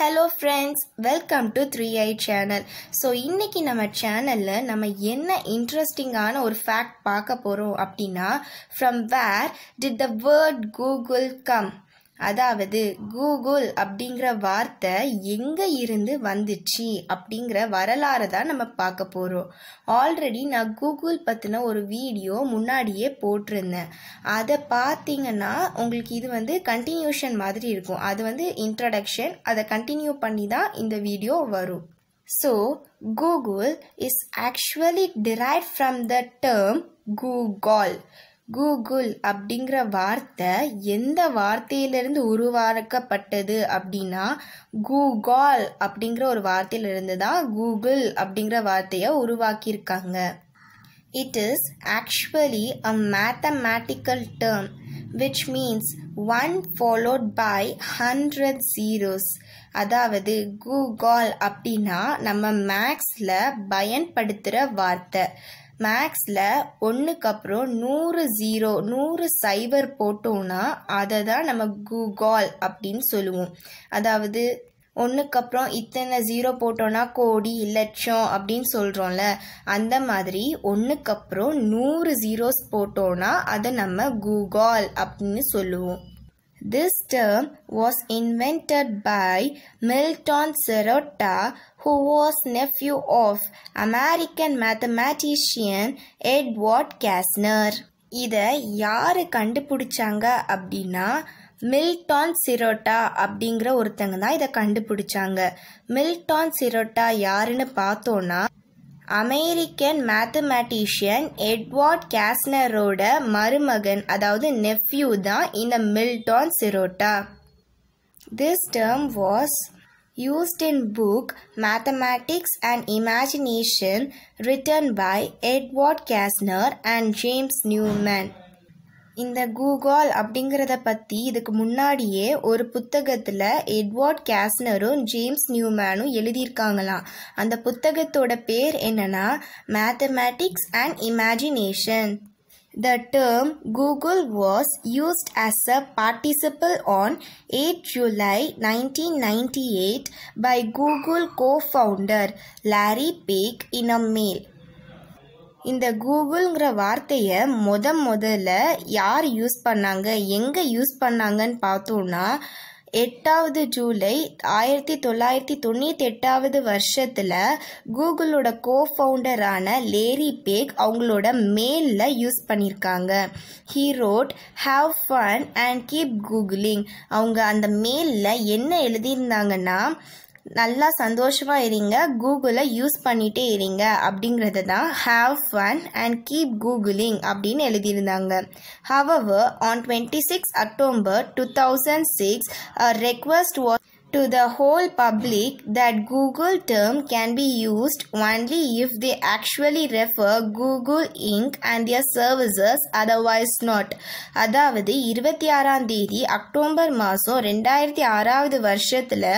Hello friends welcome to three I channel so இன்றைக்கி நம்ம சேனலில் நம்ம என்ன இன்ட்ரெஸ்டிங்கான ஒரு ஃபேக்ட் பார்க்க போகிறோம் அப்படின்னா from where did the word Google come அதாவது கூகுள் அப்படிங்கிற வார்த்தை எங்கே இருந்து வந்துச்சு அப்படிங்கிற வரலாறு தான் நம்ம பார்க்க போகிறோம் ஆல்ரெடி நான் கூகுள் பற்றின ஒரு வீடியோ முன்னாடியே போட்டிருந்தேன். அதை பார்த்தீங்கன்னா உங்களுக்கு இது வந்து கண்டினியூஷன் மாதிரி இருக்கும். அது வந்து இன்ட்ரடக்ஷன் அதை கண்டினியூ பண்ணி தான் இந்த வீடியோ வரும். So Google is actually derive from the term googol Google அப்படிங்கிற வார்த்தை எந்த வார்த்தையிலிருந்து உருவாக்கப்பட்டது அப்படின்னா கூகால் அப்படிங்கிற ஒரு வார்த்தையிலிருந்து தான் கூகுள் அப்படிங்கிற வார்த்தையை உருவாக்கியிருக்காங்க. It is actually a mathematical term which means one followed by hundred zeros. அதாவது கூகால் அப்படின்னா நம்ம மேக்ஸில் பயன்படுத்துகிற வார்த்தை. மேக்ஸில் ஒன்றுக்கு அப்புறம் நூறு ஜீரோ நூறு சைபர் போட்டோம்னா அதை தான் நம்ம கூகால் அப்படின்னு சொல்லுவோம். அதாவது ஒன்றுக்கு அப்புறம் இத்தனை ஜீரோ போட்டோன்னா கோடி லட்சம் அப்படின்னு சொல்கிறோம்ல அந்த மாதிரி ஒன்றுக்கு அப்புறம் நூறு ஜீரோஸ் போட்டோன்னா அதை நம்ம கூகால் அப்படின்னு சொல்லுவோம். This term was invented by Milton Serota, who was nephew of American mathematician Edward Kastner. இதை யாரு கண்டுபிடிச்சாங்க அப்படின்னா மில்டான் சிரோட்டா அப்படிங்கிற ஒருத்தங்க தான் இதை கண்டுபிடிச்சாங்க மில்டான் சிரோட்டா யாருன்னு பார்த்தோன்னா அமெரிக்கன் மேத்தமேட்டிஷியன் எட்வார்ட் கேஸ்னரோட மருமகன் அதாவது நெஃப்யூ தான் இந்த Milton சிரோட்டா this term was used in book Mathematics and Imagination written by Edward Kastner and James Newman. இந்த கூகால் அப்படிங்கிறத பற்றி இதுக்கு முன்னாடியே ஒரு புத்தகத்தில் எட்வர்ட் கேஸ்னரும் ஜேம்ஸ் நியூமேனும் எழுதியிருக்காங்களாம் அந்த புத்தகத்தோட பேர் என்னன்னா mathematics and imagination The term Google was used as a participle on 8 July 1998 by Google co-founder Larry Page in a mail. இந்த கூகுள்ங்கிற வார்த்தையை முத முதல்ல யார் யூஸ் பண்ணாங்க எங்கே யூஸ் பண்ணாங்கன்னு பார்த்தோன்னா எட்டாவது ஜூலை ஆயிரத்தி தொள்ளாயிரத்தி தொண்ணூற்றி எட்டாவது வருஷத்தில் கூகுளோட கோஃபவுண்டரான லேரி பேக் அவங்களோட மெயிலில் யூஸ் பண்ணியிருக்காங்க he wrote have fun and keep googling அவங்க அந்த மெயிலில் என்ன எழுதியிருந்தாங்கன்னா நல்லா சந்தோஷமாக இருங்க. கூகுளை யூஸ் பண்ணிகிட்டே இருங்க. அப்படிங்கிறது தான் have fun and keep googling அப்படின்னு எழுதியிருந்தாங்க. However on twenty six October two thousand six request was to the whole public that Google term can be used only if they actually refer Google Inc. and their services otherwise not. அதாவது இருபத்தி ஆறாம் தேதி October மாதம் ரெண்டாயிரத்தி ஆறாவது வருஷத்தில்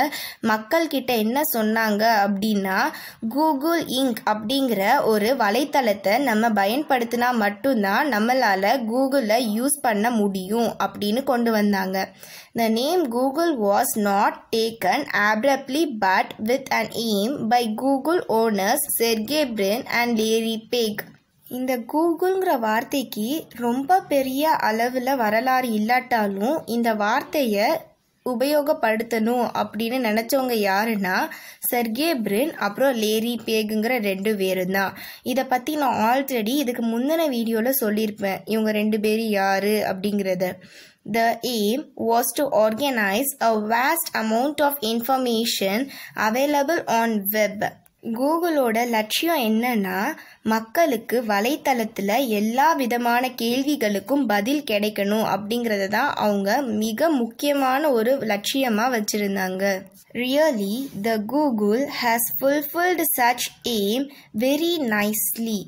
மக்கள்கிட்ட என்ன சொன்னாங்க அப்படின்னா கூகுள் இங்க் அப்படிங்கிற ஒரு வலைத்தளத்தை நம்ம பயன்படுத்தினா மட்டும்தான் நம்மளால் கூகுளை யூஸ் பண்ண முடியும் அப்படின்னு கொண்டு வந்தாங்க The name Google was not taken abruptly but with an aim by Google owners Sergey Brin and Larry Page. இந்த கூகுள்ங்கிற வார்த்தைக்கு ரொம்ப பெரிய அளவில் வரலாறு இல்லாட்டாலும் இந்த வார்த்தையை உபயோகப்படுத்தணும் அப்படின்னு நினச்சவங்க யாருன்னா சர்கே பிரின் அப்புறம் லேரி பேகுங்கிற ரெண்டு பேரும் தான் இதை பற்றி நான் ஆல்ரெடி இதுக்கு முந்தின வீடியோவில் சொல்லியிருப்பேன். இவங்க ரெண்டு பேரும் யார் அப்படிங்கிறத. The aim was to organize a vast amount of information available on web. கூகுளோட லட்சியம் என்னன்னா மக்களுக்கு வலைத்தளத்தில் எல்லா விதமான கேள்விகளுக்கும் பதில் கிடைக்கணும் அப்படிங்கிறத தான் அவங்க மிக முக்கியமான ஒரு லட்சியமாக வச்சுருந்தாங்க really the Google has fulfilled such aim very nicely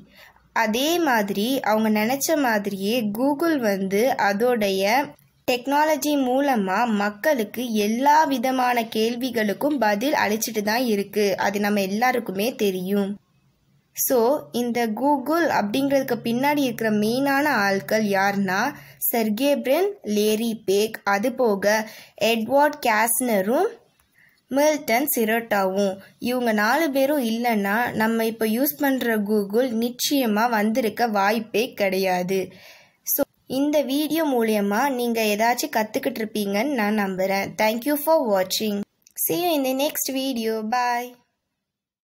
அதே மாதிரி அவங்க நினச்ச மாதிரியே கூகுள் வந்து அதோடைய டெக்னாலஜி மூலமாக மக்களுக்கு எல்லா விதமான கேள்விகளுக்கும் பதில் அளிச்சிட்டு தான் இருக்குது அது நம்ம எல்லாருக்குமே தெரியும். ஸோ இந்த கூகுள் அப்படிங்கிறதுக்கு பின்னாடி இருக்கிற மெயினான ஆட்கள் யாருன்னா செர்கேப்ரின் லேரி பேக் அது போக எட்வார்ட் கேஸ்னரும் மில்டன் சிரோட்டாவும் இவங்க நாலு பேரும் இல்லைன்னா நம்ம இப்போ யூஸ் பண்ணுற கூகுள் நிச்சயமாக வந்திருக்க வாய்ப்பே கிடையாது. இந்த வீடியோ மூலயமா நீங்கள் ஏதாச்சும் கற்றுக்கிட்டு இருப்பீங்கன்னு நான் நம்புகிறேன் தேங்க்யூ ஃபார் வாட்சிங் see in the next video bye